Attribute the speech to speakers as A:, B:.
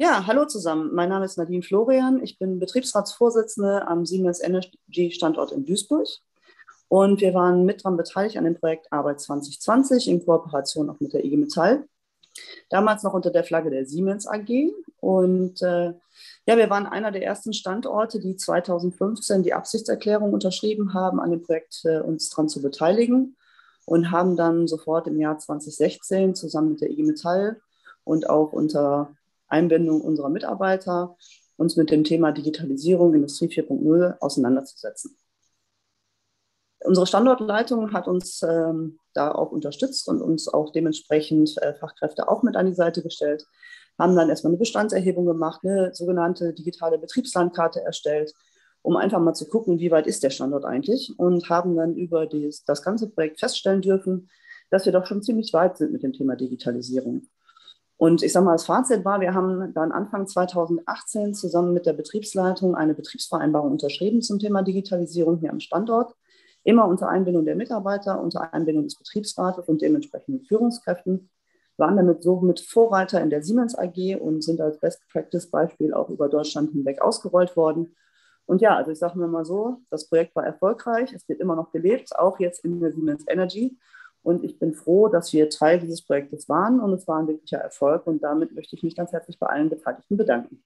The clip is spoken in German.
A: Ja, hallo zusammen. Mein Name ist Nadine Florian. Ich bin Betriebsratsvorsitzende am Siemens Energy Standort in Duisburg. Und wir waren mit daran beteiligt an dem Projekt Arbeit 2020 in Kooperation auch mit der IG Metall. Damals noch unter der Flagge der Siemens AG. Und äh, ja, wir waren einer der ersten Standorte, die 2015 die Absichtserklärung unterschrieben haben, an dem Projekt äh, uns daran zu beteiligen und haben dann sofort im Jahr 2016 zusammen mit der IG Metall und auch unter Einbindung unserer Mitarbeiter uns mit dem Thema Digitalisierung Industrie 4.0 auseinanderzusetzen. Unsere Standortleitung hat uns ähm, da auch unterstützt und uns auch dementsprechend äh, Fachkräfte auch mit an die Seite gestellt, haben dann erstmal eine Bestandserhebung gemacht, eine sogenannte digitale Betriebslandkarte erstellt, um einfach mal zu gucken, wie weit ist der Standort eigentlich und haben dann über dieses, das ganze Projekt feststellen dürfen, dass wir doch schon ziemlich weit sind mit dem Thema Digitalisierung. Und ich sage mal, das Fazit war, wir haben dann Anfang 2018 zusammen mit der Betriebsleitung eine Betriebsvereinbarung unterschrieben zum Thema Digitalisierung hier am Standort. Immer unter Einbindung der Mitarbeiter, unter Einbindung des Betriebsrates und dementsprechenden Führungskräften. Waren damit somit Vorreiter in der Siemens AG und sind als Best Practice Beispiel auch über Deutschland hinweg ausgerollt worden. Und ja, also ich sage mir mal so, das Projekt war erfolgreich, es wird immer noch gelebt, auch jetzt in der Siemens Energy. Und ich bin froh, dass wir Teil dieses Projektes waren und es war ein wirklicher Erfolg. Und damit möchte ich mich ganz herzlich bei allen Beteiligten bedanken.